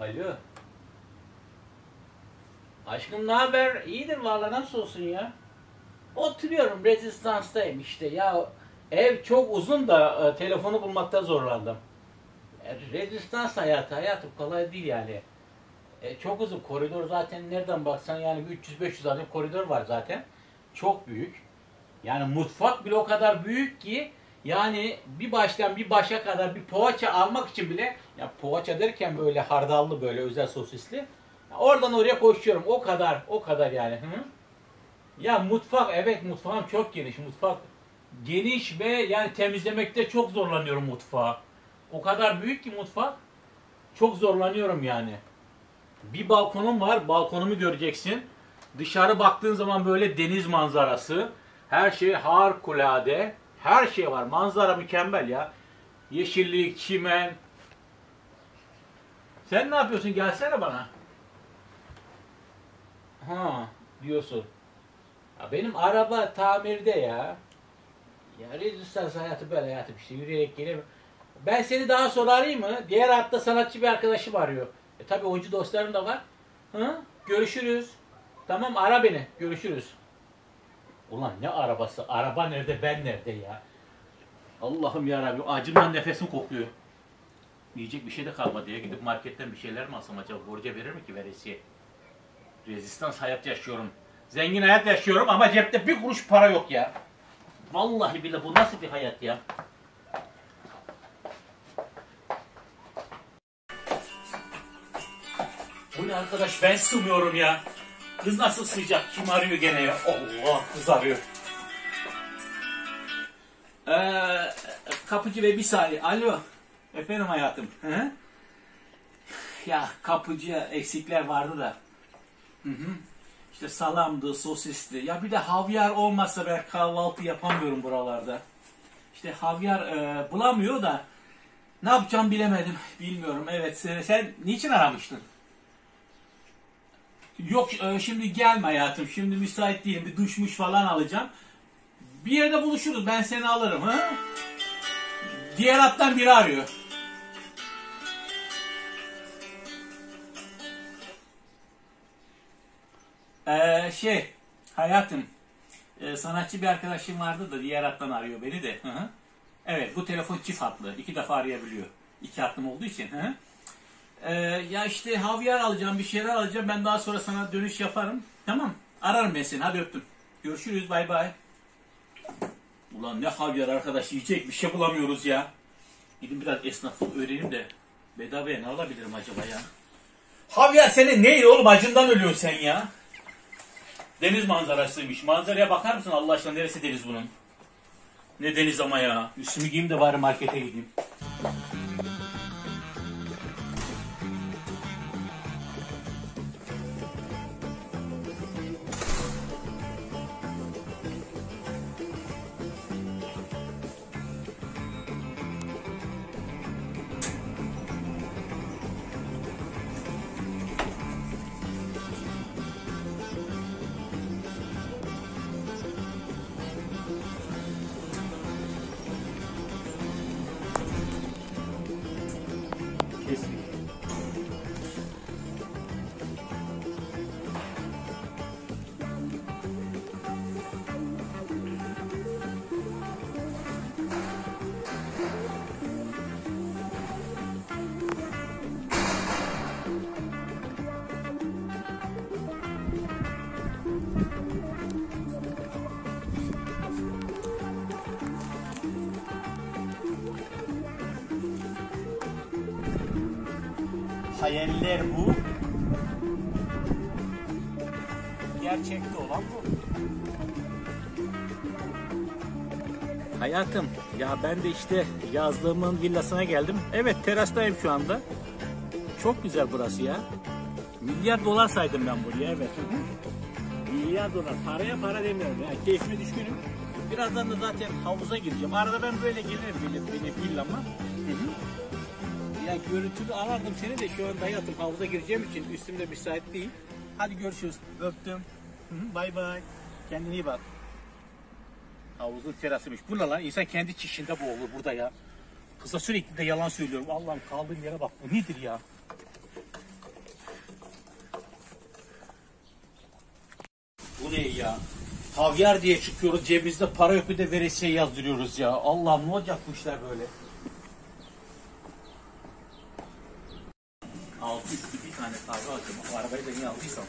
Alo. Aşkım ne haber? İyidir valla nasıl olsun ya? Oturuyorum rezistanstayım işte ya. Ev çok uzun da e, telefonu bulmakta zorlandım. E, rezistans hayatı, hayatım kolay değil yani. E, çok uzun koridor zaten nereden baksan yani bir 300-500 adım koridor var zaten. Çok büyük. Yani mutfak bile o kadar büyük ki yani bir baştan bir başa kadar bir poğaça almak için bile ya poğaça derken böyle hardallı böyle özel sosisli. Oradan oraya koşuyorum. O kadar, o kadar yani. Hı? Ya mutfak evet mutfağım çok geniş. Mutfak geniş ve yani temizlemekte çok zorlanıyorum mutfağı. O kadar büyük ki mutfak. Çok zorlanıyorum yani. Bir balkonum var. Balkonumu göreceksin. Dışarı baktığın zaman böyle deniz manzarası. Her şey harikulade. Her şey var. Manzara mükemmel ya. Yeşillik, çimen. Sen ne yapıyorsun? Gelsene bana. Ha diyorsun. Ya benim araba tamirde ya. Ya rezistans hayatı böyle hayatım işte yürüyerek gelir. Ben seni daha sonra arayayım mı? Diğer hatta sanatçı bir arkadaşım arıyor. E tabi oyuncu dostlarım da var. Hı? Görüşürüz. Tamam ara beni. Görüşürüz. Ulan ne arabası? Araba nerede ben nerede ya? Allah'ım yarabbim acımdan nefesim kokuyor. Yiyecek bir şey de kalmadı ya. Gidip marketten bir şeyler mi alsam acaba? Borca verir mi ki veresiye? Rezistans hayat yaşıyorum. Zengin hayat yaşıyorum ama cepte bir kuruş para yok ya. Vallahi bile bu nasıl bir hayat ya? Bu ne arkadaş ben sığmıyorum ya. Kız nasıl sığacak? Kim arıyor gene ya? Allah kız arıyor. Ee, kapıcı ve bir saniye. Alo. Efendim hayatım. Hı? Ya kapıcıya eksikler vardı da. Hı hı. İşte salamdı, sosisli. Ya bir de havyar olmazsa ben kahvaltı yapamıyorum buralarda. İşte havyar e, bulamıyor da ne yapacağım bilemedim. Bilmiyorum. Evet. Sen, sen niçin aramıştın? Yok e, şimdi gelme hayatım. Şimdi müsait değilim. Bir duşmuş falan alacağım. Bir yerde buluşuruz. Ben seni alırım. Ha? Diğer hattan biri arıyor. Ee, şey hayatım e, sanatçı bir arkadaşım vardı da diğer hattan arıyor beni de. Hı hı. Evet bu telefon çift hatlı. iki defa arayabiliyor. İki hattım olduğu için. Hı hı. Ee, ya işte havyar alacağım bir şeyler alacağım. Ben daha sonra sana dönüş yaparım. Tamam. Ararım ben seni. Hadi öptüm. Görüşürüz. Bay bay. Ulan ne havyar arkadaş yiyecek bir şey bulamıyoruz ya. Gidin biraz esnaflık öğreneyim de bedavaya ne alabilirim acaba ya? Havyar senin neyin oğlum acından ölüyorsun sen ya. Deniz manzarasıymış. Manzaraya bakar mısın Allah aşkına neresi deniz bunun? Ne deniz ama ya. Üstümü giyeyim de bari markete gideyim. Hayaller bu. Gerçekte olan bu. Hayatım, ya ben de işte yazlığımın villasına geldim. Evet, terastayım şu anda. Çok güzel burası ya. Milyar dolar saydım ben buraya, evet. Milyar dolar. Paraya para demiyorum. Yani keyfime düşkünüm. Birazdan da zaten havuza gireceğim. Arada ben böyle gelirim böyle villama. Hı hı. Ya görüntülü alardım seni de şu an dayatım havuza gireceğim için üstümde müsait değil. Hadi görüşürüz. Öptüm. Bay bay. Kendine iyi bak. Havuzun terasıymış. Bu ne lan? İnsan kendi çişinde boğulur burada ya. Kıza sürekli de yalan söylüyorum. Allah'ım kaldığım yere bak. Bu nedir ya? Bu ne ya? Havyar diye çıkıyoruz. Cebimizde para yok bir de veresiye yazdırıyoruz ya. Allah'ım ne olacak bu işler böyle? Altı üstü bir tane kahve alacağım. O arabayı da niye aldıysam.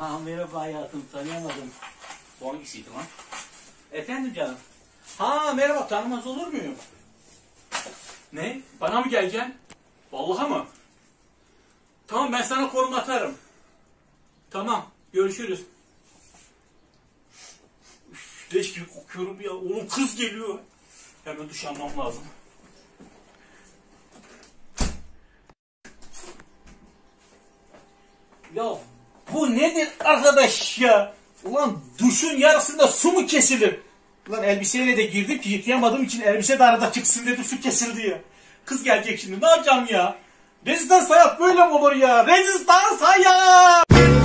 Aa merhaba hayatım tanıyamadım. Bu hangisiydi lan? Efendim canım? Ha merhaba tanımaz olur muyum? Ne? Bana mı geleceksin? Vallahi mı? Tamam ben sana konum atarım. Tamam görüşürüz. Üf, leş gibi kokuyorum ya. Oğlum kız geliyor. Hemen duş almam lazım. Ya bu nedir arkadaş ya? Ulan duşun yarısında su mu kesilir? Ulan elbiseyle de girdim ki yıkayamadığım için elbise de arada çıksın dedi su kesildi ya. Kız gelecek şimdi ne yapacağım ya? Rezistans hayat böyle mi olur ya? Rezistans hayat!